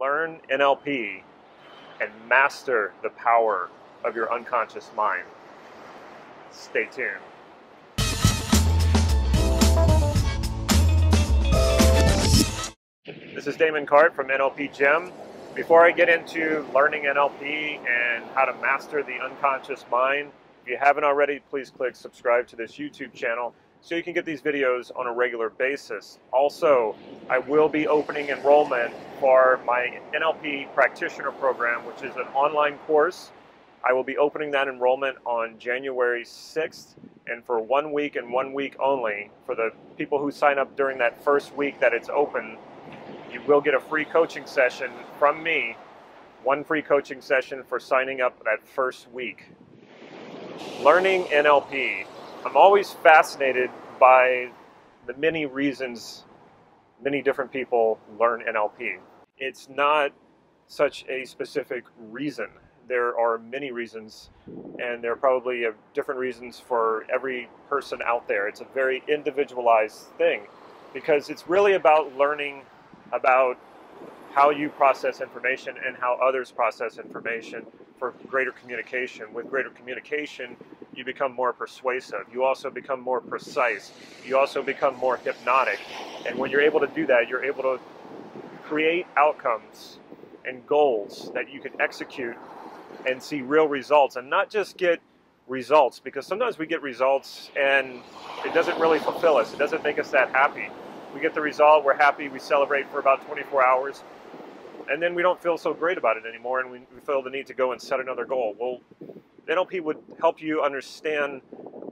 learn NLP and master the power of your unconscious mind. Stay tuned. This is Damon Cart from NLP Gym. Before I get into learning NLP and how to master the unconscious mind, if you haven't already, please click subscribe to this YouTube channel so you can get these videos on a regular basis. Also, I will be opening enrollment for my NLP practitioner program, which is an online course. I will be opening that enrollment on January 6th and for one week and one week only. For the people who sign up during that first week that it's open, you will get a free coaching session from me, one free coaching session for signing up that first week. Learning NLP I'm always fascinated by the many reasons many different people learn NLP. It's not such a specific reason. There are many reasons, and there are probably uh, different reasons for every person out there. It's a very individualized thing because it's really about learning about how you process information and how others process information for greater communication. With greater communication, you become more persuasive. You also become more precise. You also become more hypnotic. And when you're able to do that, you're able to create outcomes and goals that you can execute and see real results and not just get results because sometimes we get results and it doesn't really fulfill us. It doesn't make us that happy. We get the result, we're happy, we celebrate for about 24 hours, and then we don't feel so great about it anymore and we, feel the need to go and set another goal. Well, NLP would help you understand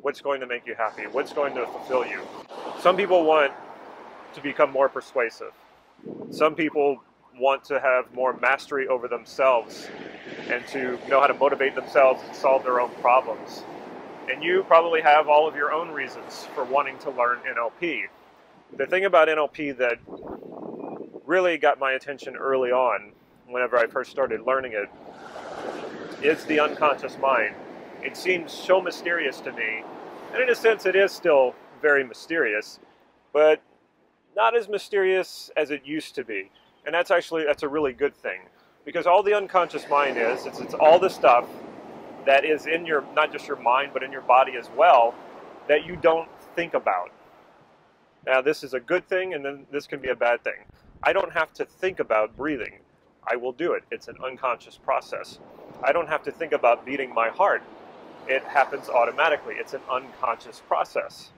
what's going to make you happy, what's going to fulfill you. Some people want to become more persuasive. Some people want to have more mastery over themselves and to know how to motivate themselves and solve their own problems. And you probably have all of your own reasons for wanting to learn NLP. The thing about NLP that really got my attention early on, whenever I first started learning it, is the unconscious mind. It seems so mysterious to me, and in a sense, it is still very mysterious, but not as mysterious as it used to be. And that's actually that's a really good thing, because all the unconscious mind is it's, it's all the stuff that is in your not just your mind but in your body as well that you don't think about. Now, this is a good thing, and then this can be a bad thing. I don't have to think about breathing. I will do it. It's an unconscious process. I don't have to think about beating my heart. It happens automatically. It's an unconscious process.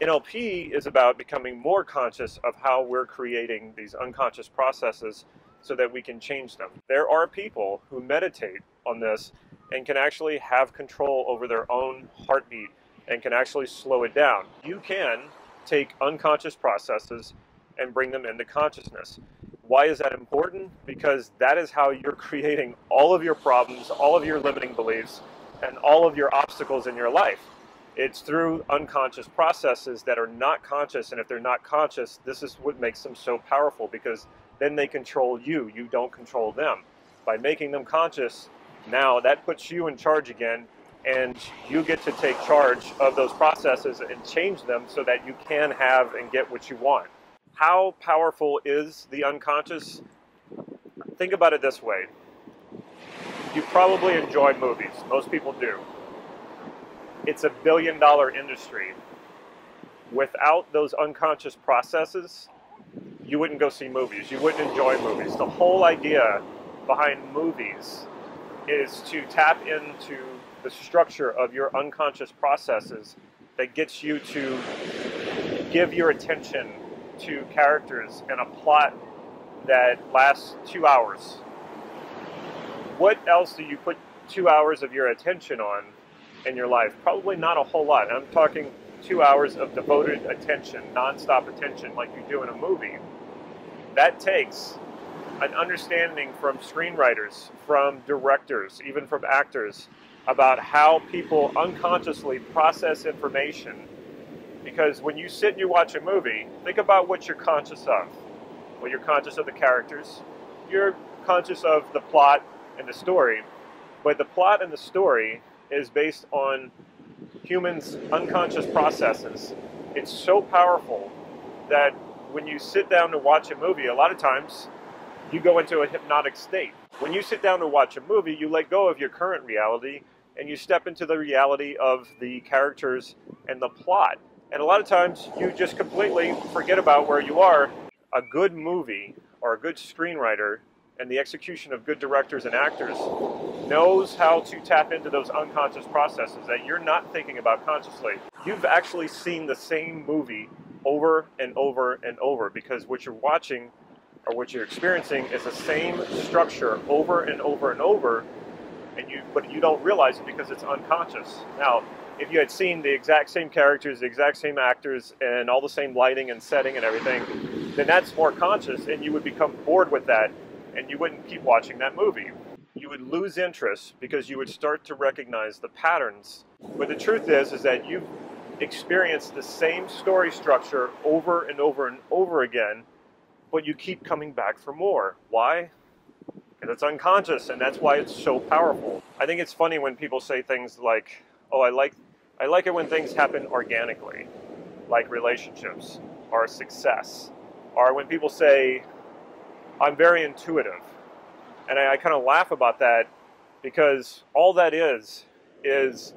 NLP is about becoming more conscious of how we're creating these unconscious processes so that we can change them. There are people who meditate on this and can actually have control over their own heartbeat and can actually slow it down. You can take unconscious processes and bring them into consciousness. Why is that important? Because that is how you're creating all of your problems, all of your limiting beliefs, and all of your obstacles in your life. It's through unconscious processes that are not conscious, and if they're not conscious, this is what makes them so powerful because then they control you. You don't control them. By making them conscious, now that puts you in charge again, and you get to take charge of those processes and change them so that you can have and get what you want how powerful is the unconscious? Think about it this way. You probably enjoy movies. Most people do. It's a billion dollar industry. Without those unconscious processes, you wouldn't go see movies. You wouldn't enjoy movies. The whole idea behind movies is to tap into the structure of your unconscious processes that gets you to give your attention to characters and a plot that lasts two hours. What else do you put two hours of your attention on in your life? Probably not a whole lot. I'm talking two hours of devoted attention, nonstop attention, like you do in a movie. That takes an understanding from screenwriters, from directors, even from actors, about how people unconsciously process information because when you sit and you watch a movie, think about what you're conscious of. Well, you're conscious of the characters, you're conscious of the plot and the story, but the plot and the story is based on humans' unconscious processes. It's so powerful that when you sit down to watch a movie, a lot of times you go into a hypnotic state. When you sit down to watch a movie, you let go of your current reality and you step into the reality of the characters and the plot. And a lot of times you just completely forget about where you are. A good movie or a good screenwriter and the execution of good directors and actors knows how to tap into those unconscious processes that you're not thinking about consciously. You've actually seen the same movie over and over and over because what you're watching or what you're experiencing is the same structure over and over and over and you but you don't realize it because it's unconscious. Now, if you had seen the exact same characters, the exact same actors, and all the same lighting and setting and everything, then that's more conscious, and you would become bored with that, and you wouldn't keep watching that movie. You would lose interest because you would start to recognize the patterns. But the truth is, is that you've experienced the same story structure over and over and over again, but you keep coming back for more. Why? Because it's unconscious, and that's why it's so powerful. I think it's funny when people say things like, "Oh, I like, I like it when things happen organically, like relationships or success," or when people say, "I'm very intuitive," and I, I kind of laugh about that because all that is is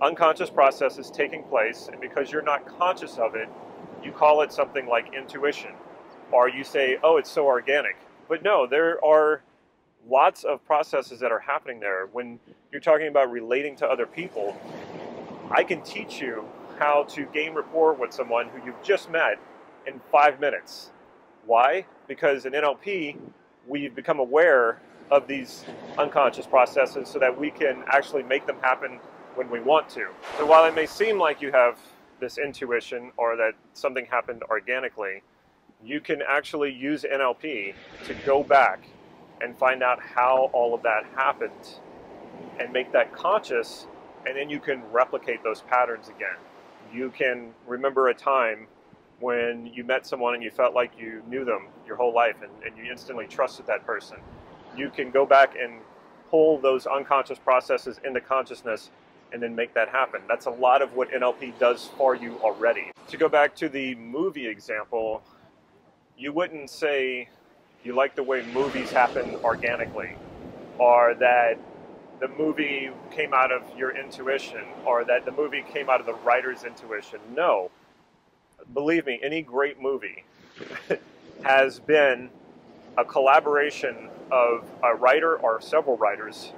unconscious processes taking place, and because you're not conscious of it, you call it something like intuition, or you say, "Oh, it's so organic." But no, there are lots of processes that are happening there. When you're talking about relating to other people, I can teach you how to gain rapport with someone who you've just met in five minutes. Why? Because in NLP, we've become aware of these unconscious processes so that we can actually make them happen when we want to. So while it may seem like you have this intuition or that something happened organically, you can actually use NLP to go back and find out how all of that happened and make that conscious and then you can replicate those patterns again. You can remember a time when you met someone and you felt like you knew them your whole life and, and you instantly trusted that person. You can go back and pull those unconscious processes into consciousness and then make that happen. That's a lot of what NLP does for you already. To go back to the movie example, you wouldn't say you like the way movies happen organically, or that the movie came out of your intuition, or that the movie came out of the writer's intuition. No. Believe me, any great movie has been a collaboration of a writer or several writers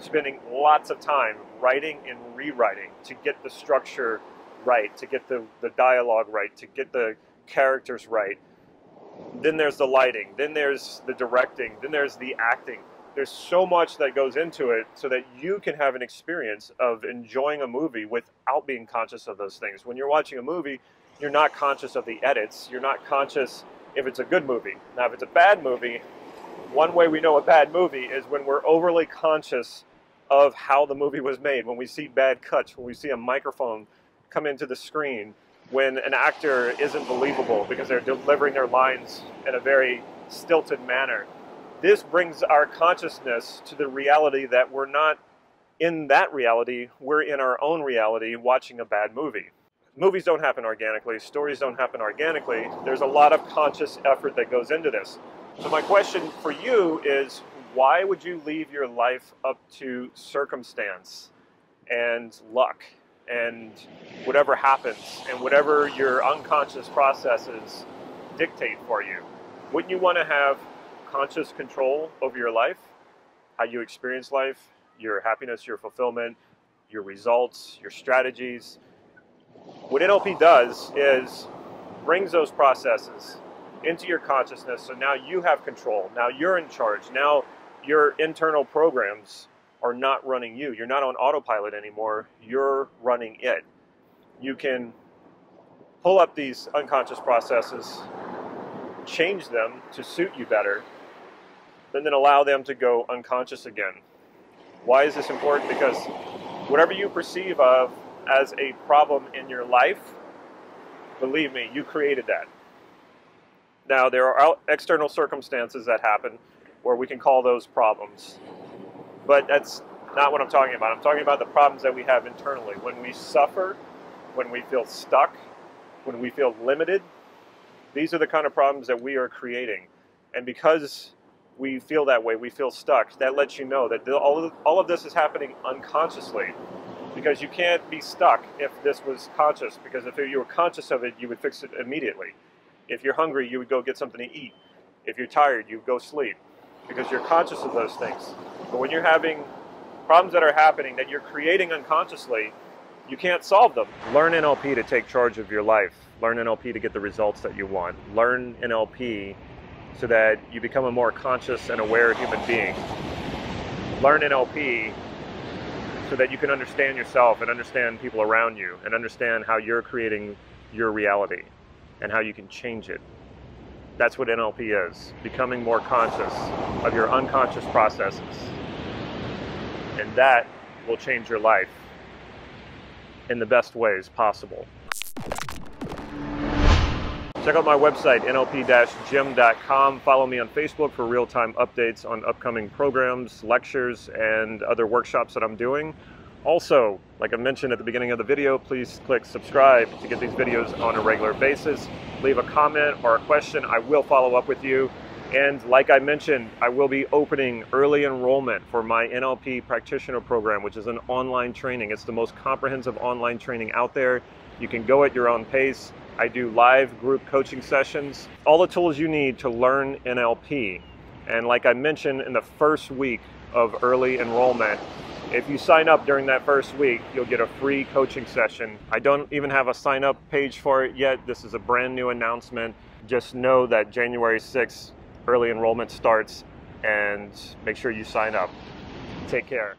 spending lots of time writing and rewriting to get the structure right, to get the, the dialogue right, to get the characters right, then there's the lighting, then there's the directing, then there's the acting. There's so much that goes into it so that you can have an experience of enjoying a movie without being conscious of those things. When you're watching a movie, you're not conscious of the edits. You're not conscious if it's a good movie. Now, if it's a bad movie, one way we know a bad movie is when we're overly conscious of how the movie was made. When we see bad cuts, when we see a microphone come into the screen, when an actor isn't believable because they're delivering their lines in a very stilted manner. This brings our consciousness to the reality that we're not in that reality, we're in our own reality watching a bad movie. Movies don't happen organically, stories don't happen organically. There's a lot of conscious effort that goes into this. So, my question for you is why would you leave your life up to circumstance and luck and whatever happens and whatever your unconscious processes dictate for you. Wouldn't you want to have conscious control over your life, how you experience life, your happiness, your fulfillment, your results, your strategies? What NLP does is brings those processes into your consciousness so now you have control. Now you're in charge. Now your internal programs are not running you. You're not on autopilot anymore. You're running it. You can pull up these unconscious processes, change them to suit you better, and then allow them to go unconscious again. Why is this important? Because whatever you perceive of as a problem in your life, believe me, you created that. Now, there are external circumstances that happen where we can call those problems. But that's not what I'm talking about. I'm talking about the problems that we have internally. When we suffer, when we feel stuck, when we feel limited, these are the kind of problems that we are creating. And because we feel that way, we feel stuck. That lets you know that all of, all of this is happening unconsciously because you can't be stuck if this was conscious because if you were conscious of it, you would fix it immediately. If you're hungry, you would go get something to eat. If you're tired, you go sleep because you're conscious of those things. But when you're having problems that are happening that you're creating unconsciously, you can't solve them. Learn NLP to take charge of your life. Learn NLP to get the results that you want. Learn NLP so that you become a more conscious and aware human being. Learn NLP so that you can understand yourself and understand people around you and understand how you're creating your reality and how you can change it. That's what NLP is becoming more conscious of your unconscious processes. And that will change your life in the best ways possible. Check out my website, nlp-gym.com. Follow me on Facebook for real-time updates on upcoming programs, lectures, and other workshops that I'm doing. Also, like I mentioned at the beginning of the video, please click subscribe to get these videos on a regular basis. Leave a comment or a question. I will follow up with you. And like I mentioned, I will be opening early enrollment for my NLP practitioner program, which is an online training. It's the most comprehensive online training out there. You can go at your own pace. I do live group coaching sessions, all the tools you need to learn NLP. And like I mentioned in the first week of early enrollment, if you sign up during that first week, you'll get a free coaching session. I don't even have a sign up page for it yet. This is a brand new announcement. Just know that January 6th, early enrollment starts and make sure you sign up. Take care.